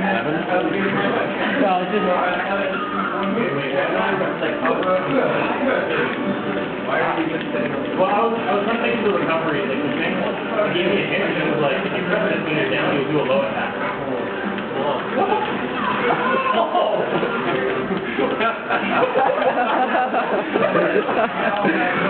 No, it's just. Well, I was, I was trying to think of the recovery, like, the thing, he gave me a hint, and it was like, if you press this finger down, you'll do a low attack. oh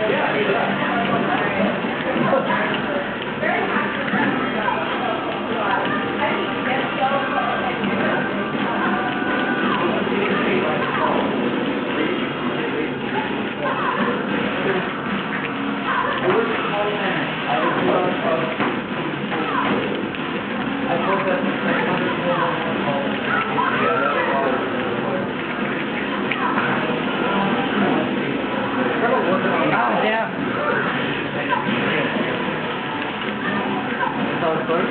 Ah, All